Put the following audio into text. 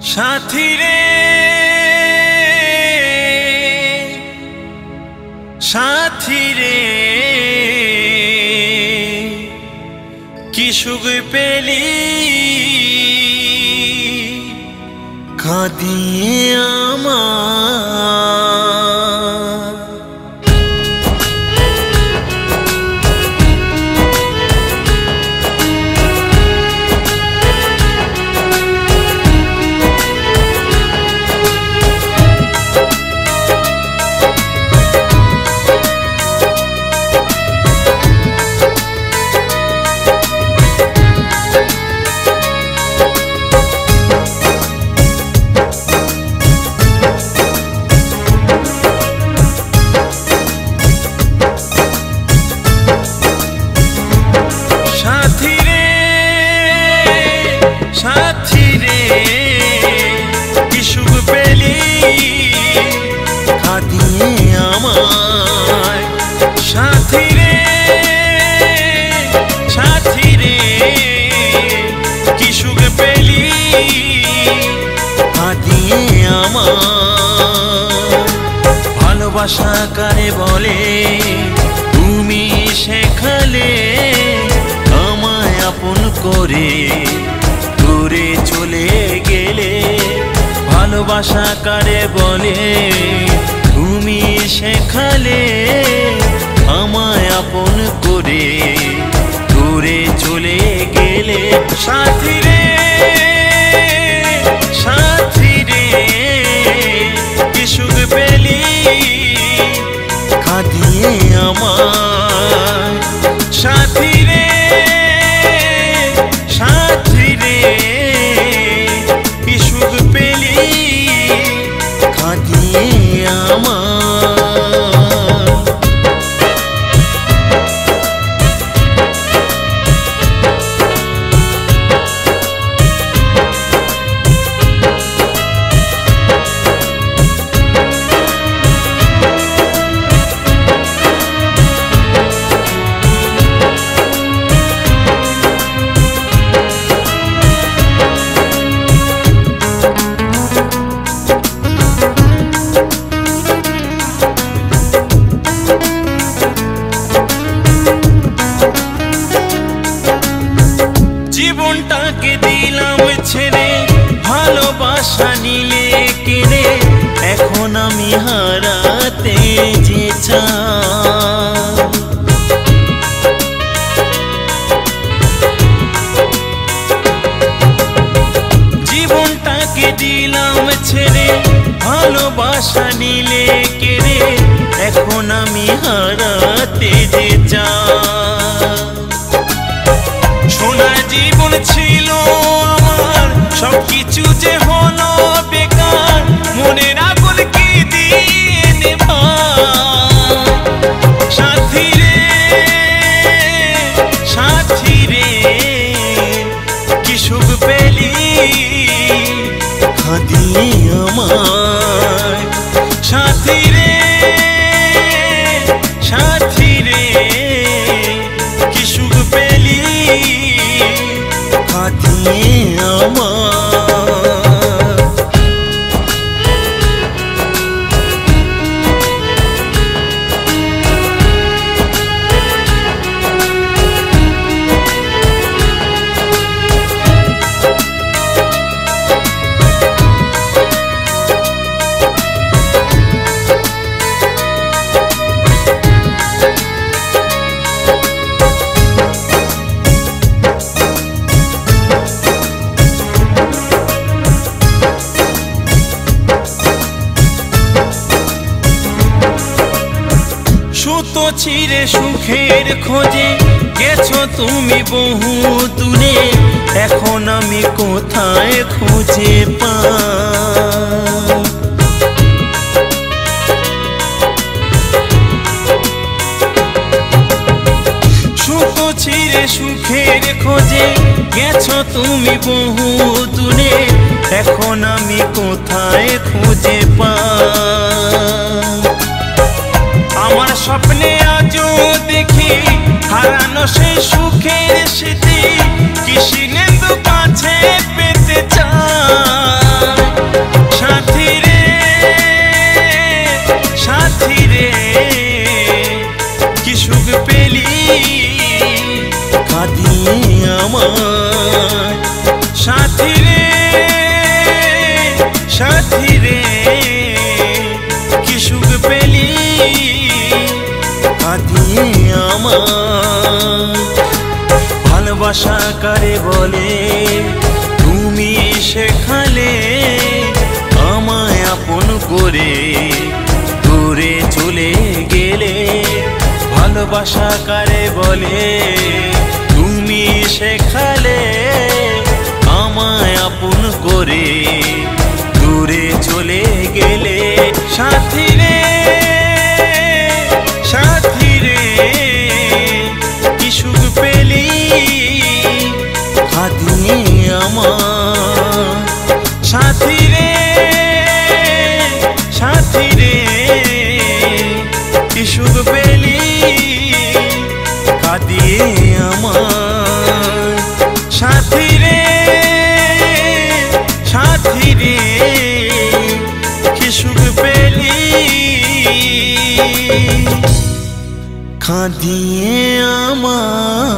সাথী রে সাথী রে কি পেলি? কাঁদিয়ে আমার ভালোবাসা কারে বলে? তুমি শেখালে আমায় আপন করে। দূরে চলে গেলে ভালোবাসা কারে বলে? তুমি শেখালে ভালোবাসা নিলে কেড়ে এখন আমি হারাতে যে চাই। সোনার জীবন ছিল আমার, সবকিছু যে হলো বেকার, মনের আগুন কি দিয়ে নেবা সাথী রে সাথী রে, কি পেলি? কাঁদিয়ে আমার সাথী রে সাথী রে কি সুখ পেলি? কাঁদিয়ে আমার ছিঁড়ে সুখের খোঁজে গেছো তুমি বহু দূরে। এখন আমি কোথায় খুঁজে পা ছিঁড়ে সুখের খোঁজে গেছো তুমি বহু দূরে। এখন আমি কোথায় খুঁজে পাই আমার স্বপ্নে আজও দেখি হারানো সেই সুখের স্মৃতি কৃষিনেন্দু কাছে পেতে চায়। সাথী রে সাথী রে, কি সুখ পেলি? কাঁদি আমার সাথী রে সাথী রে। কাঁদিয়ে আমার। ভালোবাসা কারে বলে? তুমি শেখালে আমায় আপন করে দূরে চলে গেলে। ভালোবাসা কারে বলে? তুমি শেখালে আমায় আপন করে দূরে চলে গেলে। সাথী সাথী কি সুখ পেলি? কাঁদিয়ে আমার সাথী রে সাথী রে, কি সুখ পেলি? কাঁদিয়ে আমার সাথী রে সাথী রে, কি সুখ পেলি? কাঁদিয়ে আমার